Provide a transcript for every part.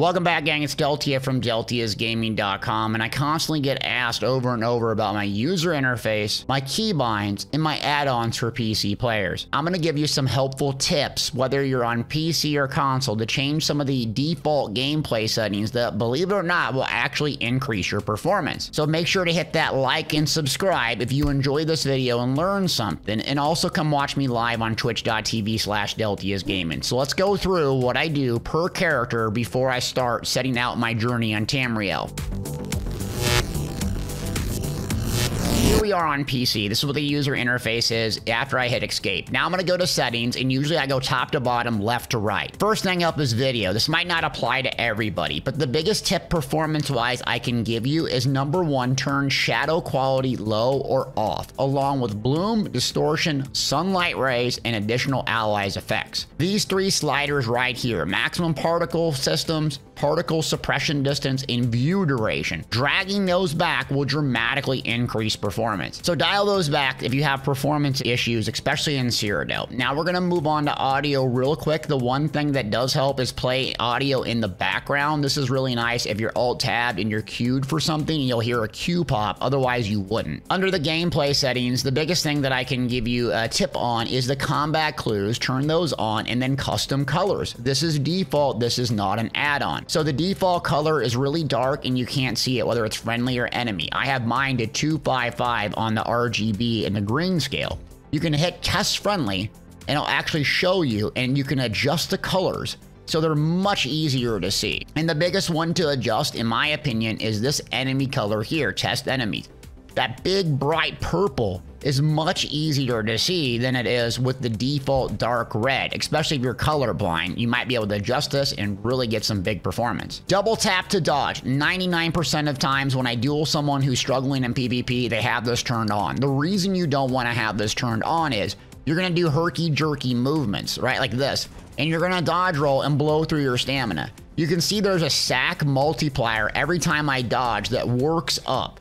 Welcome back, gang. It's Deltia from DeltiasGaming.com, and I constantly get asked over and over about my user interface, my keybinds, and my add-ons for PC players. I'm going to give you some helpful tips, whether you're on PC or console, to change some of the default gameplay settings that, believe it or not, will actually increase your performance. So make sure to hit that like and subscribe if you enjoy this video and learn something, and also come watch me live on twitch.tv slash deltiasgaming. So let's go through what I do per character before I start setting out my journey on Tamriel. We are on PC. This is what the user interface is after I hit escape. Now I'm going to go to settings and usually I go top to bottom, left to right. First thing up is video. This might not apply to everybody, but the biggest tip performance wise I can give you is number one, turn shadow quality low or off, along with bloom, distortion, sunlight rays, and additional allies effects. These three sliders right here, maximum particle systems, particle suppression distance, and view duration. Dragging those back will dramatically increase performance. So dial those back if you have performance issues, especially in Cyrodiil. Now we're gonna move on to audio real quick. The one thing that does help is play audio in the background. This is really nice if you're alt tabbed and you're queued for something, you'll hear a cue pop, otherwise you wouldn't. Under the gameplay settings, the biggest thing that I can give you a tip on is the combat clues. Turn those on and then custom colors. This is default, this is not an add-on. So the default color is really dark and you can't see it, whether it's friendly or enemy. I have mine to 255 on the RGB and the green scale. You can hit test friendly and it'll actually show you and you can adjust the colors so they're much easier to see. And the biggest one to adjust, in my opinion, is this enemy color here, test enemies. That big bright purple is much easier to see than it is with the default dark red, especially if you're colorblind. You might be able to adjust this and really get some big performance. Double tap to dodge. 99% of times when I duel someone who's struggling in PvP, they have this turned on. The reason you don't want to have this turned on is you're going to do herky-jerky movements, right? Like this. And you're going to dodge roll and blow through your stamina. You can see there's a sack multiplier every time I dodge that works up.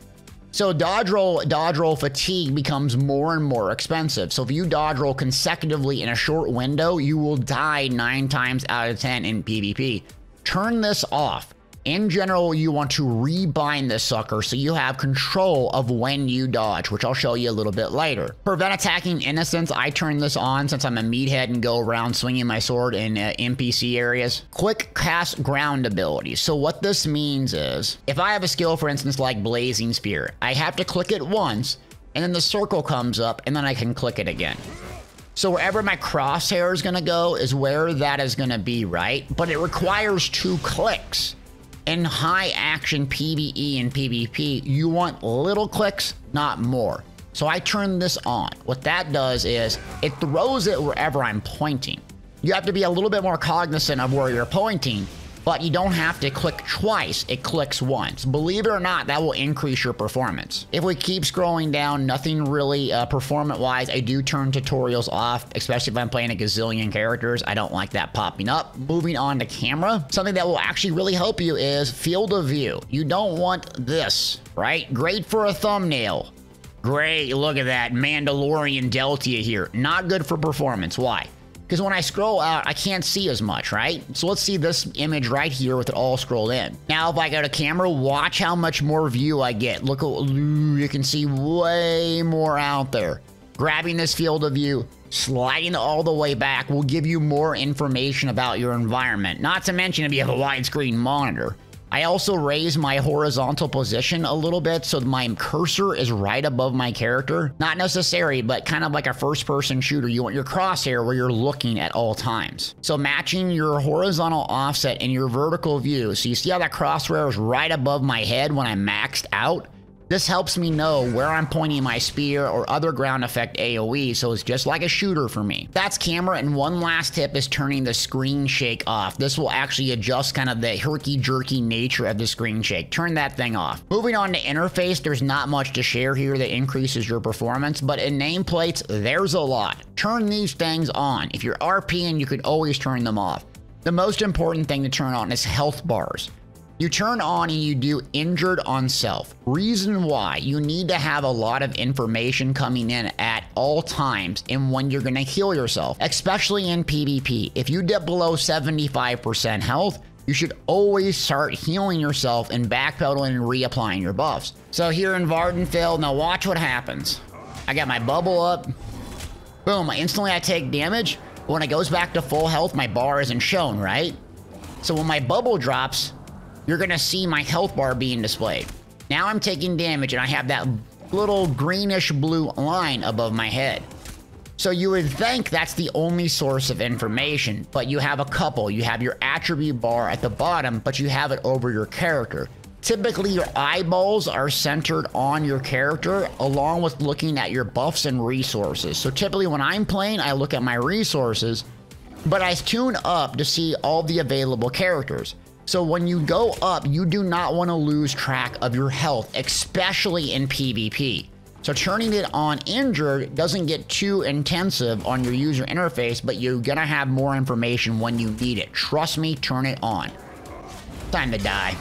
So dodge roll, dodge roll fatigue becomes more and more expensive. So if you dodge roll consecutively in a short window, you will die nine times out of 10 in PvP. Turn this off. In general, you want to rebind this sucker so you have control of when you dodge, which I'll show you a little bit later. Prevent attacking innocents, I turn this on since I'm a meathead and go around swinging my sword in uh, NPC areas. Quick cast ground ability. So what this means is, if I have a skill, for instance, like Blazing Spear, I have to click it once, and then the circle comes up, and then I can click it again. So wherever my crosshair is gonna go is where that is gonna be, right? But it requires two clicks in high action PvE and PvP, you want little clicks, not more. So I turn this on. What that does is it throws it wherever I'm pointing. You have to be a little bit more cognizant of where you're pointing but you don't have to click twice, it clicks once. Believe it or not, that will increase your performance. If we keep scrolling down, nothing really uh, performance-wise, I do turn tutorials off, especially if I'm playing a gazillion characters. I don't like that popping up. Moving on to camera, something that will actually really help you is field of view. You don't want this, right? Great for a thumbnail. Great, look at that Mandalorian Deltia here. Not good for performance. Why? Because when I scroll out, I can't see as much, right? So let's see this image right here with it all scrolled in. Now, if I go to camera, watch how much more view I get. Look, you can see way more out there. Grabbing this field of view, sliding all the way back will give you more information about your environment. Not to mention if you have a widescreen monitor. I also raise my horizontal position a little bit so my cursor is right above my character. Not necessary, but kind of like a first person shooter. You want your crosshair where you're looking at all times. So matching your horizontal offset and your vertical view. So you see how that crosshair is right above my head when I'm maxed out? This helps me know where I'm pointing my spear or other ground effect AoE, so it's just like a shooter for me. That's camera, and one last tip is turning the screen shake off. This will actually adjust kind of the herky-jerky nature of the screen shake. Turn that thing off. Moving on to interface, there's not much to share here that increases your performance, but in nameplates, there's a lot. Turn these things on. If you're RPing, you can always turn them off. The most important thing to turn on is health bars. You turn on and you do injured on self. Reason why you need to have a lot of information coming in at all times and when you're going to heal yourself, especially in PvP. If you dip below 75% health, you should always start healing yourself and backpedaling and reapplying your buffs. So here in Vvardenfell, now watch what happens. I got my bubble up. Boom, instantly I take damage. When it goes back to full health, my bar isn't shown, right? So when my bubble drops, you're gonna see my health bar being displayed. Now I'm taking damage and I have that little greenish blue line above my head. So you would think that's the only source of information, but you have a couple. You have your attribute bar at the bottom, but you have it over your character. Typically, your eyeballs are centered on your character along with looking at your buffs and resources. So typically when I'm playing, I look at my resources, but I tune up to see all the available characters. So when you go up, you do not want to lose track of your health, especially in PvP. So turning it on injured doesn't get too intensive on your user interface, but you're gonna have more information when you need it. Trust me, turn it on. Time to die.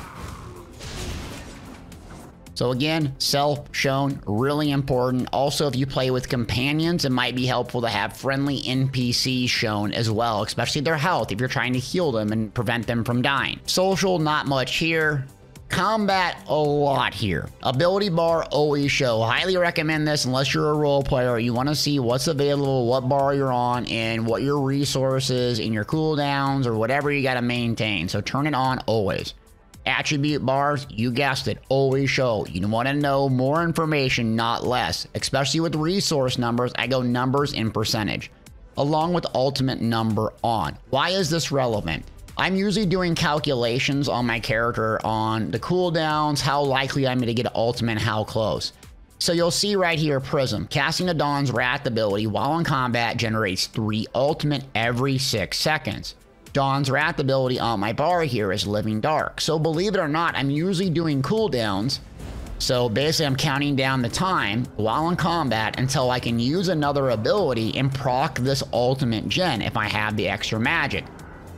So again, self shown, really important. Also, if you play with companions, it might be helpful to have friendly NPCs shown as well, especially their health if you're trying to heal them and prevent them from dying. Social, not much here. Combat, a lot here. Ability bar, always show. Highly recommend this unless you're a role player. You want to see what's available, what bar you're on, and what your resources and your cooldowns or whatever you got to maintain. So turn it on always. Attribute bars, you guessed it, always show. You want to know more information, not less. Especially with resource numbers, I go numbers in percentage, along with ultimate number on. Why is this relevant? I'm usually doing calculations on my character on the cooldowns, how likely I'm going to get ultimate, how close. So you'll see right here, Prism. Casting a Dawn's Wrath ability while in combat generates 3 ultimate every 6 seconds. Dawn's Wrath ability on my bar here is Living Dark. So believe it or not, I'm usually doing cooldowns. So basically I'm counting down the time while in combat until I can use another ability and proc this ultimate gen if I have the extra magic.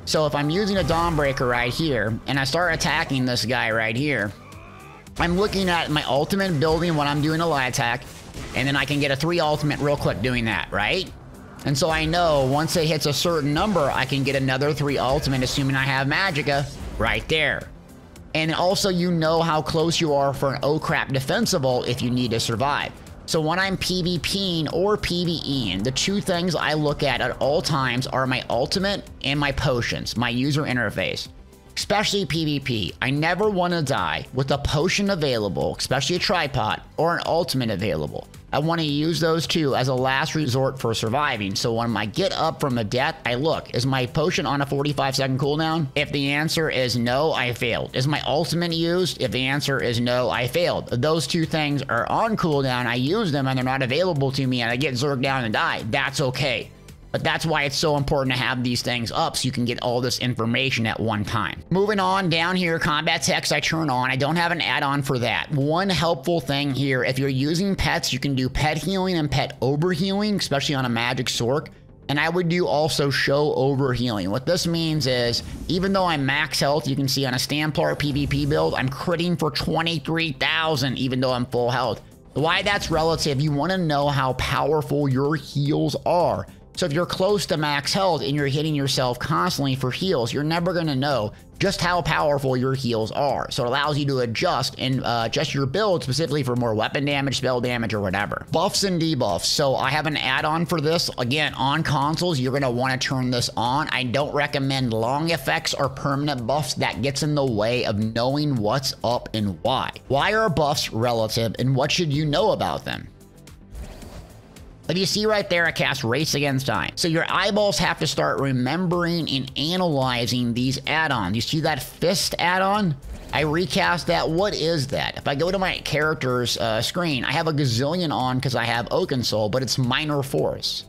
So if I'm using a Dawnbreaker right here and I start attacking this guy right here, I'm looking at my ultimate building when I'm doing a light attack and then I can get a 3 ultimate real quick doing that, right? And so I know once it hits a certain number, I can get another 3 ultimate, assuming I have Magicka, right there. And also you know how close you are for an oh crap defensible if you need to survive. So when I'm PvPing or PvEing, the two things I look at at all times are my ultimate and my potions, my user interface especially PvP. I never want to die with a potion available, especially a tripot, or an ultimate available. I want to use those two as a last resort for surviving. So when I get up from a death, I look, is my potion on a 45 second cooldown? If the answer is no, I failed. Is my ultimate used? If the answer is no, I failed. those two things are on cooldown, I use them and they're not available to me and I get zerged down and die. That's okay. But that's why it's so important to have these things up so you can get all this information at one time. Moving on down here, combat text I turn on. I don't have an add-on for that. One helpful thing here, if you're using pets, you can do pet healing and pet overhealing, especially on a magic sorc. And I would do also show overhealing. What this means is, even though I'm max health, you can see on a Stamplar PvP build, I'm critting for 23,000 even though I'm full health. Why that's relative, you want to know how powerful your heals are. So if you're close to max health and you're hitting yourself constantly for heals, you're never going to know just how powerful your heals are. So it allows you to adjust and uh, adjust your build specifically for more weapon damage, spell damage, or whatever. Buffs and debuffs. So I have an add-on for this. Again, on consoles, you're going to want to turn this on. I don't recommend long effects or permanent buffs. That gets in the way of knowing what's up and why. Why are buffs relative and what should you know about them? But you see right there, I cast Race Against Time. So your eyeballs have to start remembering and analyzing these add-ons. You see that Fist add-on? I recast that. What is that? If I go to my character's uh, screen, I have a gazillion on because I have Oaken Soul, but it's Minor Force.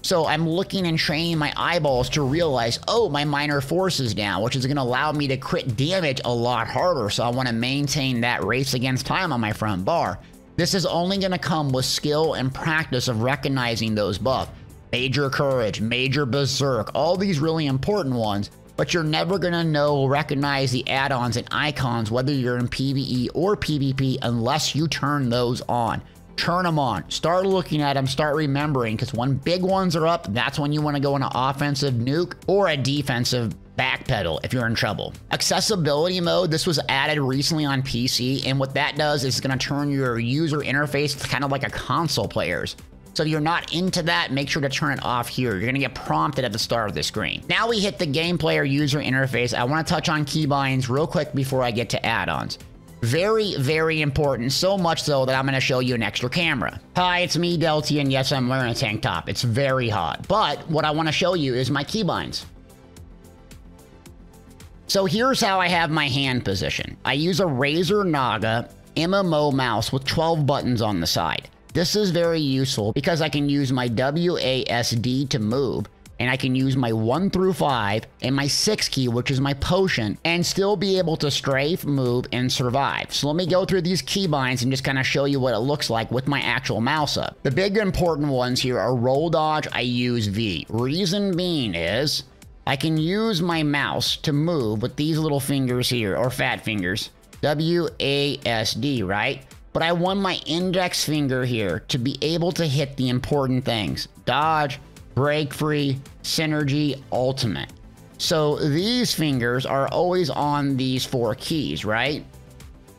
So I'm looking and training my eyeballs to realize, oh, my minor force is down, which is going to allow me to crit damage a lot harder. So I want to maintain that race against time on my front bar. This is only going to come with skill and practice of recognizing those buffs. Major Courage, Major Berserk, all these really important ones, but you're never going to know, recognize the add-ons and icons, whether you're in PvE or PvP, unless you turn those on. Turn them on. Start looking at them. Start remembering, because when big ones are up, that's when you want to go an offensive nuke or a defensive back pedal if you're in trouble. Accessibility mode, this was added recently on PC, and what that does is it's going to turn your user interface kind of like a console player's. So if you're not into that, make sure to turn it off here. You're going to get prompted at the start of the screen. Now we hit the gameplay or user interface. I want to touch on keybinds real quick before I get to add-ons. Very, very important, so much so that I'm going to show you an extra camera. Hi, it's me, Delty, and yes, I'm wearing a tank top. It's very hot. But what I want to show you is my keybinds. So here's how I have my hand position. I use a Razer Naga MMO mouse with 12 buttons on the side. This is very useful because I can use my WASD to move, and I can use my 1 through 5 and my 6 key, which is my potion, and still be able to strafe, move, and survive. So let me go through these keybinds and just kind of show you what it looks like with my actual mouse up. The big important ones here are roll dodge, I use V. Reason being is, I can use my mouse to move with these little fingers here, or fat fingers. W-A-S-D, right? But I want my index finger here to be able to hit the important things. Dodge, break free, synergy, ultimate. So these fingers are always on these four keys, right?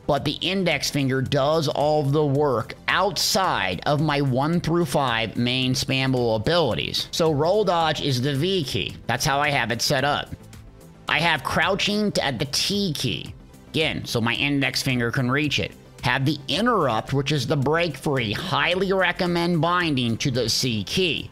But the index finger does all the work outside of my 1 through 5 main spammable abilities. So roll dodge is the V key. That's how I have it set up. I have crouching at the T key. Again, so my index finger can reach it. Have the interrupt, which is the break free. Highly recommend binding to the C key.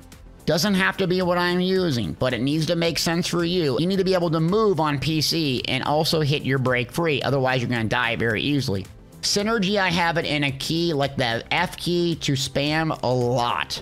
Doesn't have to be what I'm using, but it needs to make sense for you. You need to be able to move on PC and also hit your break free, otherwise you're going to die very easily. Synergy, I have it in a key like the F key to spam a lot.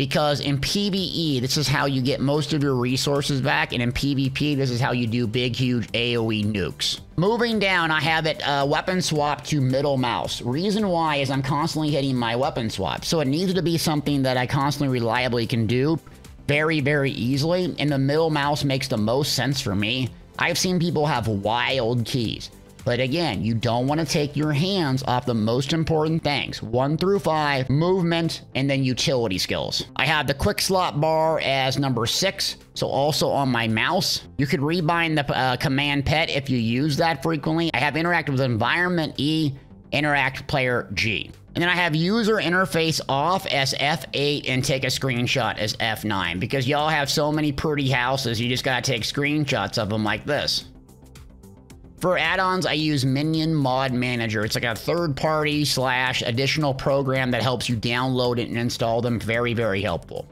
Because in PvE, this is how you get most of your resources back, and in PvP, this is how you do big, huge AoE nukes. Moving down, I have it uh, weapon swap to middle mouse. Reason why is I'm constantly hitting my weapon swap, so it needs to be something that I constantly reliably can do very, very easily, and the middle mouse makes the most sense for me. I've seen people have wild keys. But again, you don't want to take your hands off the most important things. One through five, movement, and then utility skills. I have the quick slot bar as number six. So also on my mouse, you could rebind the uh, command pet if you use that frequently. I have interact with environment E, interact player G. And then I have user interface off as F8 and take a screenshot as F9 because y'all have so many pretty houses, you just gotta take screenshots of them like this. For add-ons, I use Minion Mod Manager. It's like a third-party slash additional program that helps you download it and install them. Very, very helpful.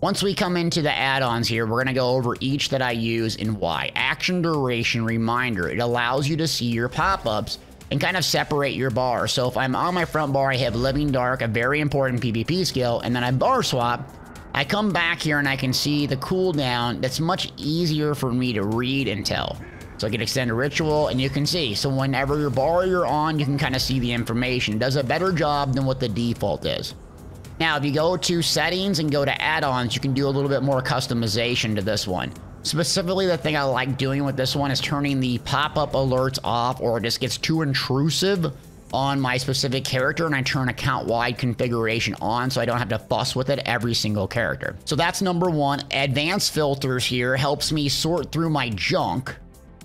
Once we come into the add-ons here, we're to go over each that I use and why. Action Duration Reminder. It allows you to see your pop-ups and kind of separate your bar. So if I'm on my front bar, I have Living Dark, a very important PvP skill, and then I bar swap, I come back here and I can see the cooldown that's much easier for me to read and tell. So I can extend a ritual and you can see. So whenever your bar you're on, you can kind of see the information. It does a better job than what the default is. Now, if you go to settings and go to add-ons, you can do a little bit more customization to this one. Specifically, the thing I like doing with this one is turning the pop-up alerts off or it just gets too intrusive on my specific character and I turn account-wide configuration on so I don't have to fuss with it every single character. So that's number one. Advanced filters here helps me sort through my junk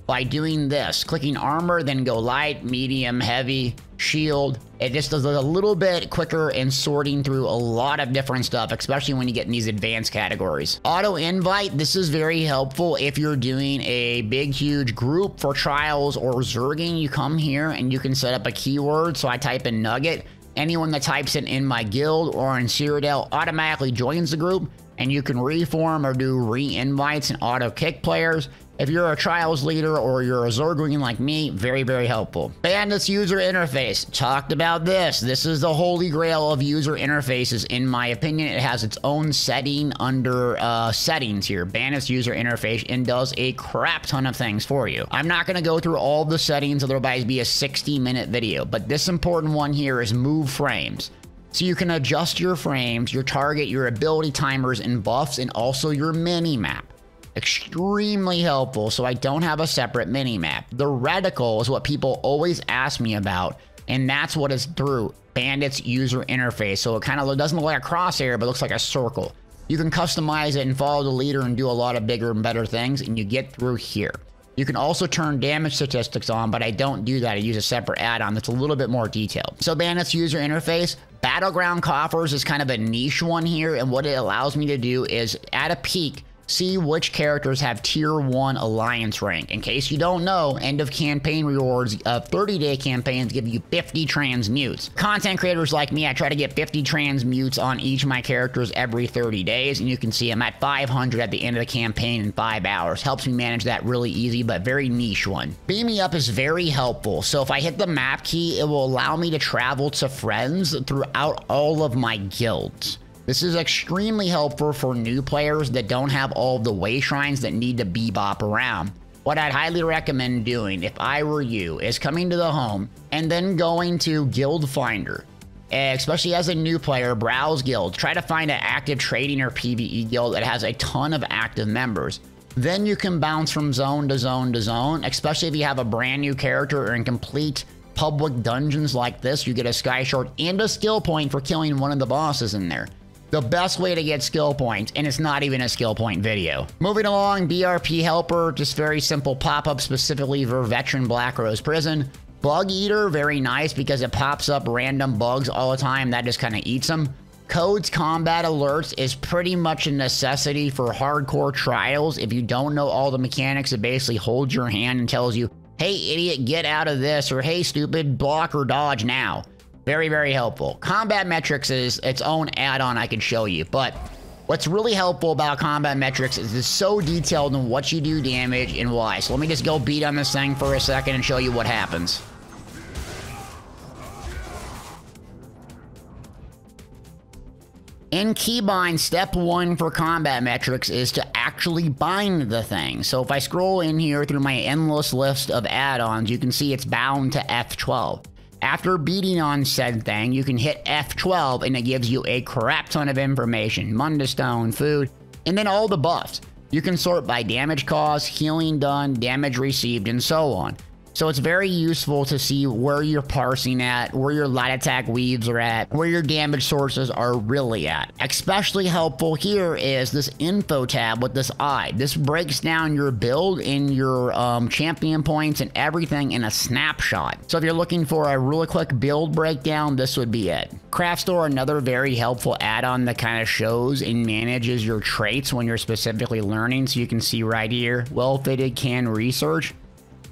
by doing this. Clicking armor, then go light, medium, heavy, shield. It just does a little bit quicker in sorting through a lot of different stuff, especially when you get in these advanced categories. Auto invite, this is very helpful if you're doing a big, huge group for trials or zerging. You come here and you can set up a keyword. So I type in nugget. Anyone that types it in my guild or in Cyrodiil automatically joins the group and you can reform or do re-invites and auto kick players. If you're a trials leader or you're a Zergling like me, very, very helpful. Bandit's user interface. Talked about this. This is the holy grail of user interfaces, in my opinion. It has its own setting under uh, settings here. Bandit's user interface and does a crap ton of things for you. I'm not going to go through all the settings, otherwise be a 60 minute video. But this important one here is move frames. So you can adjust your frames, your target, your ability timers and buffs, and also your mini map extremely helpful so I don't have a separate mini map. The reticle is what people always ask me about, and that's what is through Bandit's user interface. So it kind of doesn't look like a crosshair, but looks like a circle. You can customize it and follow the leader and do a lot of bigger and better things, and you get through here. You can also turn damage statistics on, but I don't do that. I use a separate add-on that's a little bit more detailed. So Bandit's user interface, Battleground Coffers is kind of a niche one here, and what it allows me to do is at a peak, see which characters have tier 1 alliance rank. In case you don't know, end of campaign rewards uh, of 30 day campaigns give you 50 transmutes. Content creators like me, I try to get 50 transmutes on each of my characters every 30 days, and you can see I'm at 500 at the end of the campaign in 5 hours. Helps me manage that really easy, but very niche one. Beam Me Up is very helpful, so if I hit the map key, it will allow me to travel to friends throughout all of my guilds. This is extremely helpful for new players that don't have all the way shrines that need to bebop around. What I'd highly recommend doing, if I were you, is coming to the home and then going to Guild Finder. Especially as a new player, browse guild. Try to find an active trading or PvE guild that has a ton of active members. Then you can bounce from zone to zone to zone, especially if you have a brand new character or in complete public dungeons like this, you get a sky shard and a skill point for killing one of the bosses in there the best way to get skill points, and it's not even a skill point video. Moving along, BRP Helper, just very simple pop-up specifically for Veteran Black Rose Prison. Bug Eater, very nice because it pops up random bugs all the time. That just kind of eats them. Codes Combat Alerts is pretty much a necessity for hardcore trials. If you don't know all the mechanics, it basically holds your hand and tells you, hey idiot, get out of this, or hey stupid, block or dodge now. Very, very helpful. Combat Metrics is its own add-on I can show you, but what's really helpful about Combat Metrics is it's so detailed in what you do damage and why. So let me just go beat on this thing for a second and show you what happens. In Keybind, step one for combat metrics is to actually bind the thing. So if I scroll in here through my endless list of add-ons, you can see it's bound to F12. After beating on said thing, you can hit F12 and it gives you a crap ton of information. Mundus Stone, food, and then all the buffs. You can sort by damage caused, healing done, damage received, and so on. So it's very useful to see where you're parsing at, where your light attack weaves are at, where your damage sources are really at. Especially helpful here is this info tab with this eye. This breaks down your build and your um, champion points and everything in a snapshot. So if you're looking for a really quick build breakdown, this would be it. Craft Store, another very helpful add-on that kind of shows and manages your traits when you're specifically learning. So you can see right here, well-fitted can research.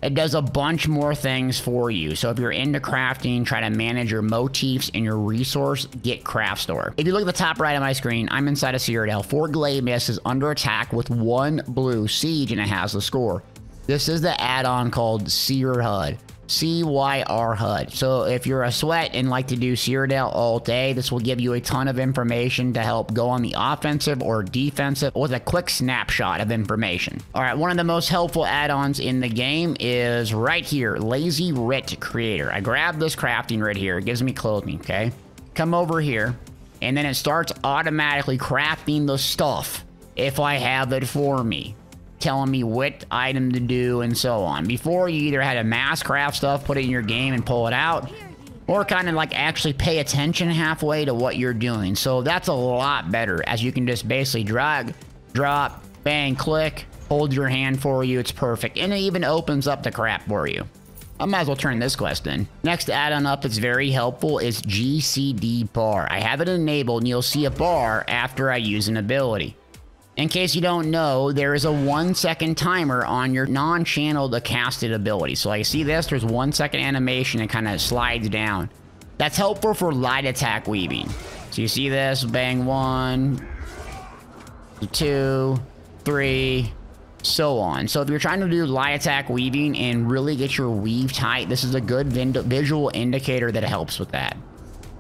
It does a bunch more things for you. So if you're into crafting, try to manage your motifs and your resource, get Craft Store. If you look at the top right of my screen, I'm inside of Cyrodiil. Fort Glademist is under attack with one blue siege and it has the score. This is the add-on called CyrHUD. CYR HUD. So if you're a sweat and like to do Cyrodiil all day, this will give you a ton of information to help go on the offensive or defensive with a quick snapshot of information. All right, one of the most helpful add-ons in the game is right here, Lazy Writ Creator. I grab this crafting right here. It gives me clothing, okay? Come over here, and then it starts automatically crafting the stuff if I have it for me telling me what item to do and so on. Before, you either had to mass craft stuff, put it in your game and pull it out, or kind of like actually pay attention halfway to what you're doing. So that's a lot better as you can just basically drag, drop, bang, click, hold your hand for you. It's perfect. And it even opens up the crap for you. I might as well turn this quest in. Next add-on up that's very helpful is GCD bar. I have it enabled and you'll see a bar after I use an ability. In case you don't know, there is a one second timer on your non-channeled casted ability. So I see this, there's one second animation and kind of slides down. That's helpful for light attack weaving. So you see this, bang one, two, three, so on. So if you're trying to do light attack weaving and really get your weave tight, this is a good visual indicator that helps with that.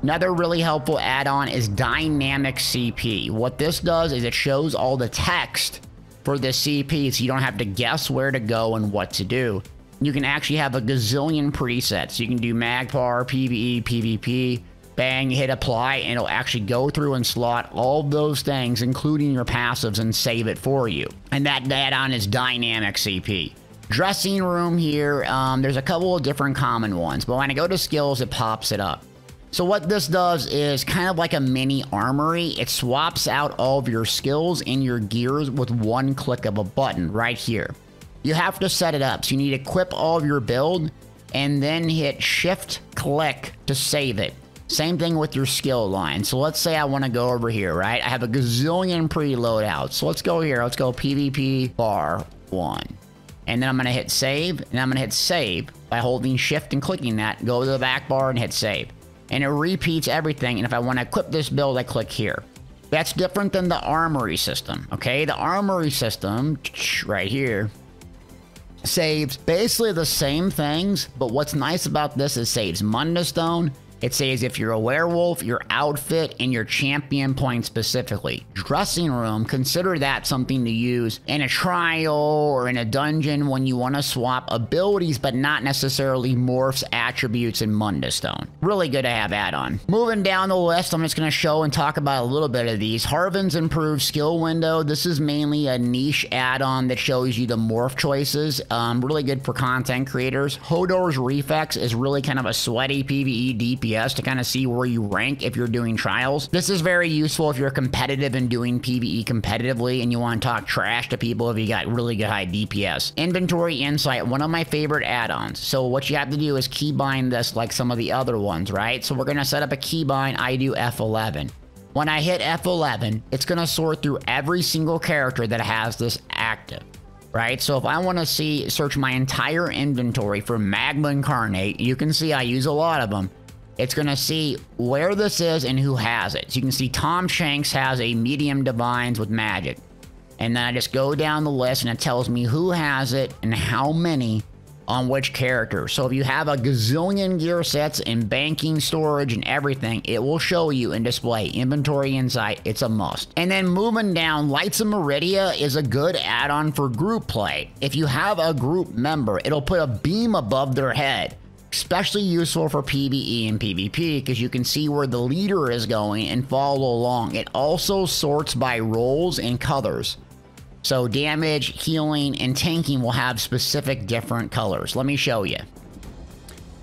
Another really helpful add-on is Dynamic CP. What this does is it shows all the text for the CP so you don't have to guess where to go and what to do. You can actually have a gazillion presets. You can do Magpar, PvE, PvP, bang, hit apply, and it'll actually go through and slot all those things, including your passives, and save it for you. And that add-on is Dynamic CP. Dressing room here, um, there's a couple of different common ones, but when I go to skills, it pops it up. So what this does is kind of like a mini armory. It swaps out all of your skills and your gears with one click of a button right here. You have to set it up. So you need to equip all of your build and then hit shift click to save it. Same thing with your skill line. So let's say I want to go over here, right? I have a gazillion preload out. So let's go here. Let's go PvP bar one. And then I'm going to hit save and I'm going to hit save by holding shift and clicking that. Go to the back bar and hit save and it repeats everything. And if I want to equip this build, I click here. That's different than the armory system, okay? The armory system, right here, saves basically the same things, but what's nice about this is saves Mundus Stone, it says if you're a werewolf, your outfit, and your champion point specifically. Dressing room, consider that something to use in a trial or in a dungeon when you want to swap abilities but not necessarily morphs, attributes, and Mundus Stone. Really good to have add-on. Moving down the list, I'm just going to show and talk about a little bit of these. Harven's Improved Skill Window. This is mainly a niche add-on that shows you the morph choices. Um, really good for content creators. Hodor's Reflex is really kind of a sweaty PvE DPS to kind of see where you rank if you're doing trials. This is very useful if you're competitive and doing PvE competitively and you want to talk trash to people if you got really good high DPS. Inventory Insight, one of my favorite add-ons. So what you have to do is keybind this like some of the other ones, right? So we're going to set up a keybind. I do F11. When I hit F11, it's going to sort through every single character that has this active right? So if I want to see, search my entire inventory for Magma Incarnate, you can see I use a lot of them. It's going to see where this is and who has it. So you can see Tom Shanks has a medium divines with magic. And then I just go down the list and it tells me who has it and how many on which character. So if you have a gazillion gear sets and banking storage and everything, it will show you and display inventory insight. It's a must. And then moving down, Lights of Meridia is a good add-on for group play. If you have a group member, it'll put a beam above their head especially useful for PvE and PvP because you can see where the leader is going and follow along. It also sorts by roles and colors. So damage, healing, and tanking will have specific different colors. Let me show you.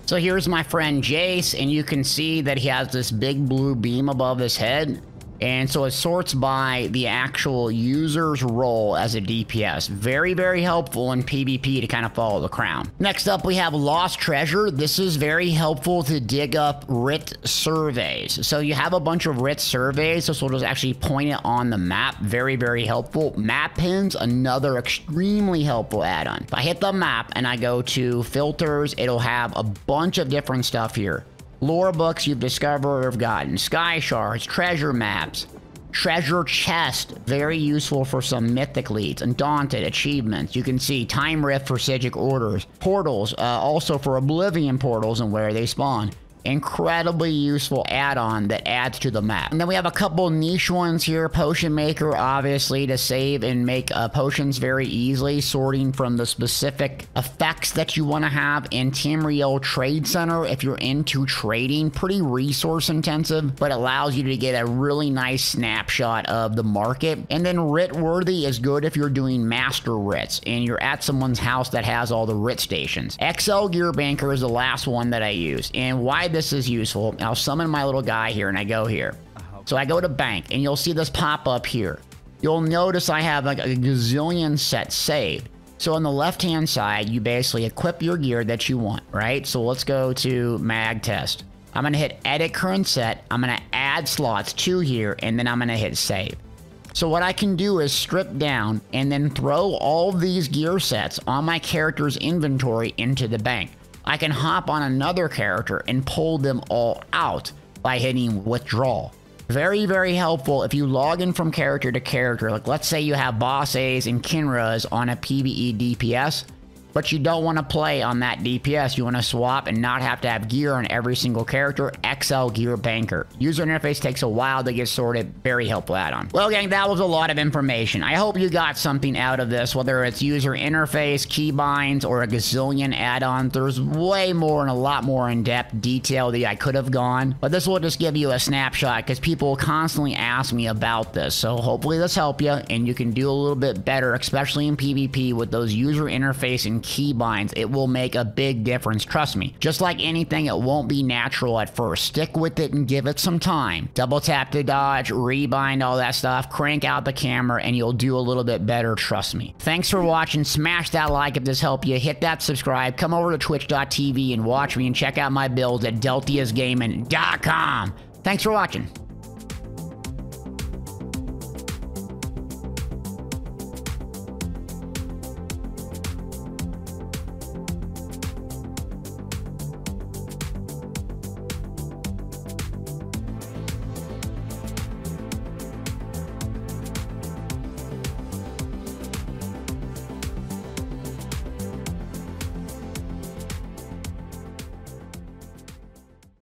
So here's my friend Jace, and you can see that he has this big blue beam above his head. And so it sorts by the actual user's role as a DPS. Very, very helpful in PvP to kind of follow the crown. Next up, we have Lost Treasure. This is very helpful to dig up writ surveys. So you have a bunch of writ surveys, so it'll just actually point it on the map. Very, very helpful. Map pins, another extremely helpful add-on. If I hit the map and I go to filters, it'll have a bunch of different stuff here lore books you've discovered or have gotten, sky shards, treasure maps, treasure chest, very useful for some mythic leads, undaunted achievements. You can see time rift for Psijic orders, portals, uh, also for oblivion portals and where they spawn incredibly useful add-on that adds to the map. And then we have a couple niche ones here. Potion Maker, obviously, to save and make uh, potions very easily, sorting from the specific effects that you want to have. in Tamriel Trade Center, if you're into trading, pretty resource intensive, but allows you to get a really nice snapshot of the market. And then Writ Worthy is good if you're doing master writs and you're at someone's house that has all the writ stations. XL Gear Banker is the last one that I use. And why this is useful, I'll summon my little guy here and I go here. So I go to bank and you'll see this pop up here. You'll notice I have like a gazillion sets saved. So on the left hand side, you basically equip your gear that you want, right? So let's go to mag test. I'm gonna hit edit current set. I'm gonna add slots to here and then I'm gonna hit save. So what I can do is strip down and then throw all these gear sets on my character's inventory into the bank. I can hop on another character and pull them all out by hitting withdraw. Very, very helpful if you log in from character to character. Like let's say you have Bahsei's and Kinra's on a PvE DPS but you don't want to play on that DPS. You want to swap and not have to have gear on every single character. XL Gear Banker. User interface takes a while to get sorted. Very helpful add-on. Well, gang, that was a lot of information. I hope you got something out of this, whether it's user interface, keybinds, or a gazillion add-ons. There's way more and a lot more in-depth detail that I could have gone, but this will just give you a snapshot because people constantly ask me about this. So hopefully this helped you and you can do a little bit better, especially in PvP with those user interface and keybinds, it will make a big difference. Trust me. Just like anything, it won't be natural at first. Stick with it and give it some time. Double tap to dodge, rebind, all that stuff, crank out the camera, and you'll do a little bit better. Trust me. Thanks for watching. Smash that like if this helped you. Hit that subscribe. Come over to twitch.tv and watch me and check out my builds at deltiasgaming.com. Thanks for watching.